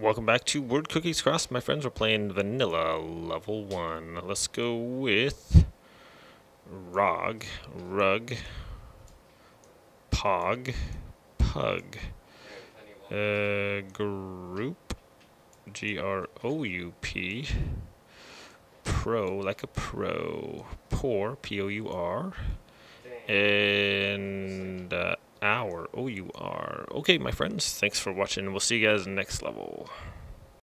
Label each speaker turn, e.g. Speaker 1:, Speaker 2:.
Speaker 1: Welcome back to Word Cookies Cross. My friends, we're playing Vanilla Level 1. Let's go with Rog, Rug, Pog, Pug, uh, Group, G-R-O-U-P, Pro, like a pro, Pour, P-O-U-R, and uh, Our, O-U-R. Okay, my friends, thanks for watching. We'll see you guys next level.